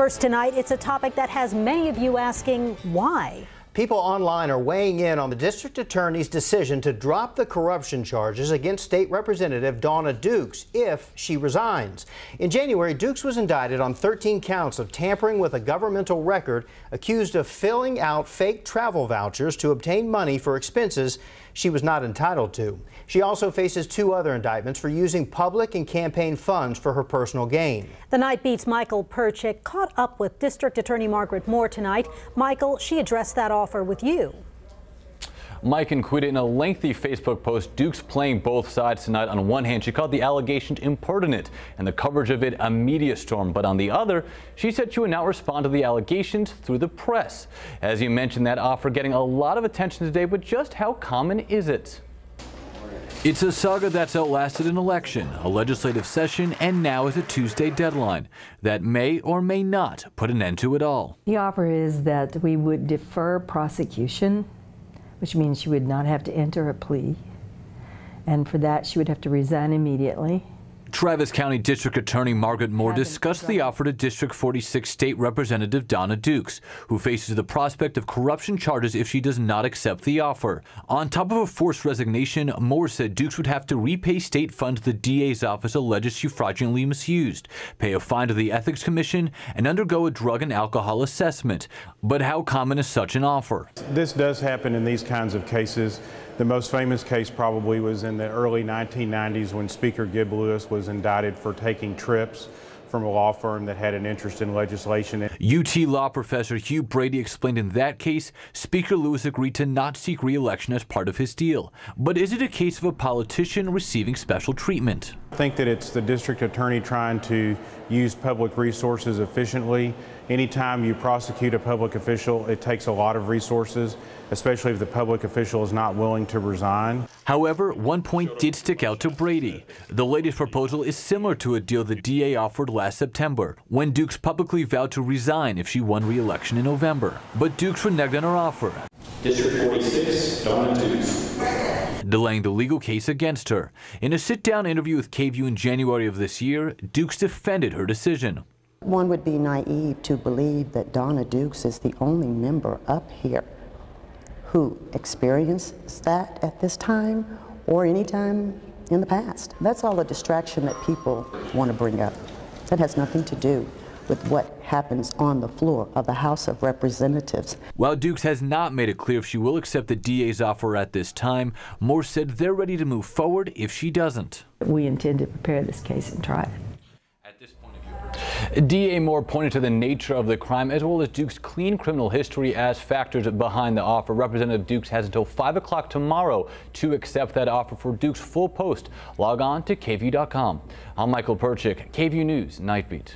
First tonight, it's a topic that has many of you asking why. People online are weighing in on the district attorney's decision to drop the corruption charges against State Representative Dawnna Dukes if she resigns. In January, Dukes was indicted on 13 counts of tampering with a governmental record, accused of filling out fake travel vouchers to obtain money for expenses she was not entitled to. She also faces two other indictments for using public and campaign funds for her personal gain. The Night Beat's Michael Perchik caught up with District Attorney Margaret Moore tonight. Michael, she addressed that offer with you. Mike included in a lengthy Facebook post Dukes playing both sides tonight. On one hand, she called the allegations impertinent and the coverage of it a media storm. But on the other, she said she would not respond to the allegations through the press. As you mentioned, that offer getting a lot of attention today, but just how common is it? It's a saga that's outlasted an election, a legislative session, and now is a Tuesday deadline that may or may not put an end to it all. The offer is that we would defer prosecution, which means she would not have to enter a plea, and for that she would have to resign immediately. Travis County District Attorney Margaret Moore discussed the offer to District 46 State Representative Dawnna Dukes, who faces the prospect of corruption charges if she does not accept the offer. On top of a forced resignation, Moore said Dukes would have to repay state funds the DA's office alleges she fraudulently misused, pay a fine to the Ethics Commission, and undergo a drug and alcohol assessment. But how common is such an offer? This does happen in these kinds of cases. The most famous case probably was in the early 1990s when Speaker Gib Lewis was indicted for taking trips from a law firm that had an interest in legislation. UT law professor Hugh Brady explained in that case, Speaker Lewis agreed to not seek re-election as part of his deal. But is it a case of a politician receiving special treatment? Think that it's the district attorney trying to use public resources efficiently. Anytime you prosecute a public official, it takes a lot of resources, especially if the public official is not willing to resign. However, one point did stick out to Brady. The latest proposal is similar to a deal the DA offered last September, when Dukes publicly vowed to resign if she won re-election in November. But Dukes reneged on her offer. District 46, Dawnna Dukes delaying the legal case against her. In a sit-down interview with KVUE in January of this year, Dukes defended her decision. One would be naive to believe that Dawnna Dukes is the only member up here who experienced that at this time or any time in the past. That's all a distraction that people want to bring up. That has nothing to do with what happens on the floor of the House of Representatives. While Dukes has not made it clear if she will accept the DA's offer at this time, Moore said they're ready to move forward if she doesn't. We intend to prepare this case and try it. DA Moore pointed to the nature of the crime as well as Duke's clean criminal history as factors behind the offer. Representative Dukes has until 5 o'clock tomorrow to accept that offer for Duke's full post. Log on to KVUE.com. I'm Michael Perchik, KVUE News Nightbeat.